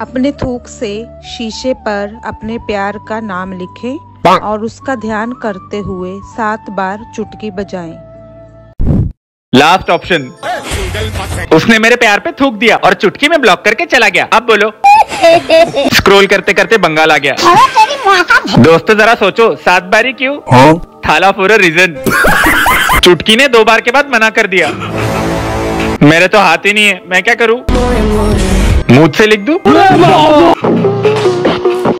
अपने थूक से शीशे पर अपने प्यार का नाम लिखें और उसका ध्यान करते हुए सात बार चुटकी बजाएँ। लास्ट ऑप्शन उसने मेरे प्यार पे थूक दिया और चुटकी में ब्लॉक करके चला गया। अब बोलो। स्क्रॉल करते करते बंगाल आ गया। दोस्तों जरा सोचो सात बारी क्यों? थाला फॉर अ रीजन चुटकी ने दो बार के बाद मना कर दिया। मेरे तो हाथ ही नहीं है। मैं क्या करूँ? Mut Selekdu? Bravo!